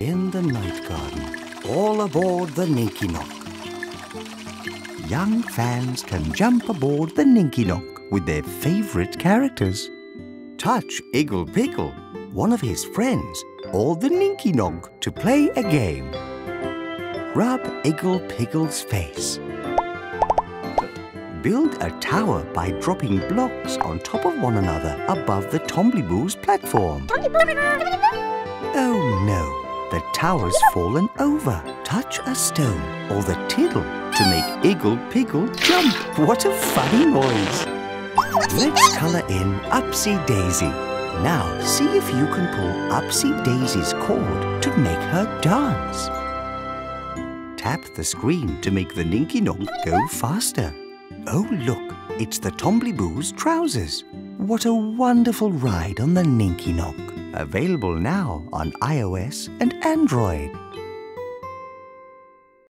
In the night garden, all aboard the Ninky Nonk. Young fans can jump aboard the Ninky Nonk with their favorite characters. Touch Igglepiggle, one of his friends, or the Ninky Nonk to play a game. Rub Iggle Piggle's face. Build a tower by dropping blocks on top of one another above the Tombliboos platform. Oh no, the tower's fallen over. Touch a stone or the tiddle to make Iggle Piggle jump. What a funny noise. Let's colour in Upsy Daisy. Now see if you can pull Upsy Daisy's cord to make her dance. Tap the screen to make the Ninky Nonk go faster. Oh look, it's the Tombliboos trousers. What a wonderful ride on the Ninky Nonk. Available now on iOS and Android.